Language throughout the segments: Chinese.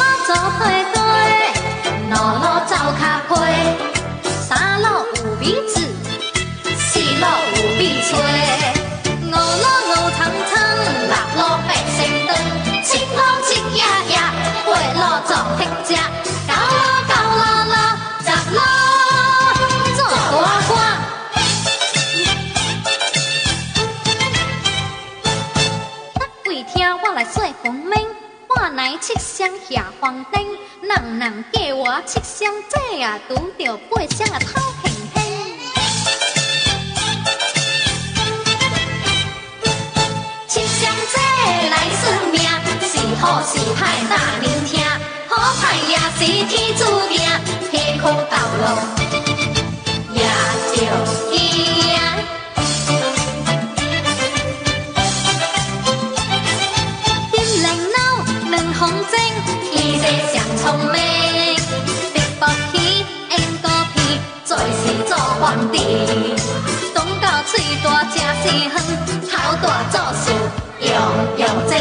mắt gió khơi khơi nó 七香下黄灯，人人叫我七香姐啊，拄着八香啊偷庆庆。七香姐来算命，是好是歹哪能听？好歹也是天注定。好大做事用用精，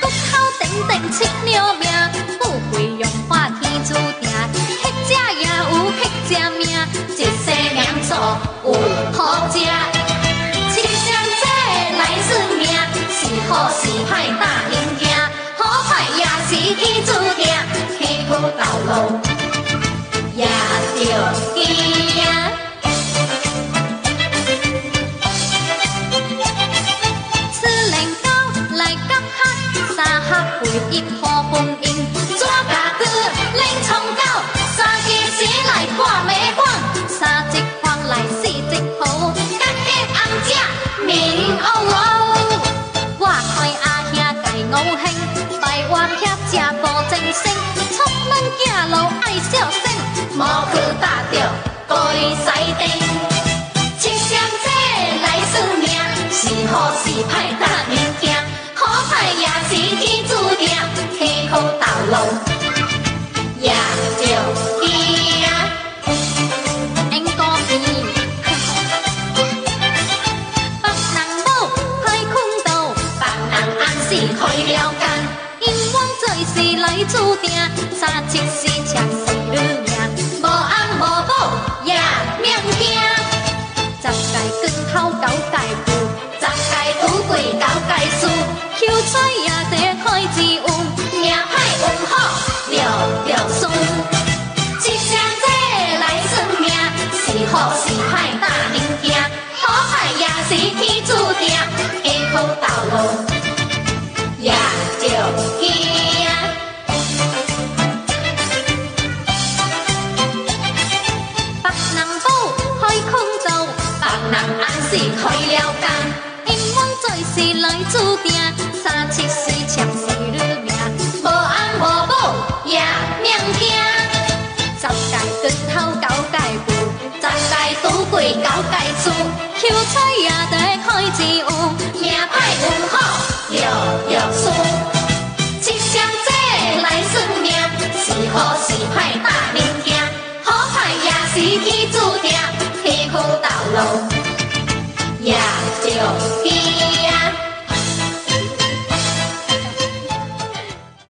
国考顶顶七了命，富贵荣华天注定，乞者也有乞者命，一世良做有好食。七相这来算命，是好是歹大人惊，好歹也是天注定，辛苦到老也着惊。一破婚姻，怎家子冷冲狗？三更时来看梅花，三一看来四一抱，甲个红姐面乌乌。我看阿兄家五兄，台湾遐食无正生，出门行路爱小心，无去打着高伊西顶。七相这来算命，是好是歹大人惊，好歹也是天注定。苦到老也着惊，因个是别人某开空道，别人暗时开了间，因往做事来注定，三七四强是女辛苦到老也着惊。别人宝开空道，别人暗时开了工，因往做事来注定，三七四强是女。也命惊，十界光头九界富，十界富贵九界输，求财也得开智走呀走一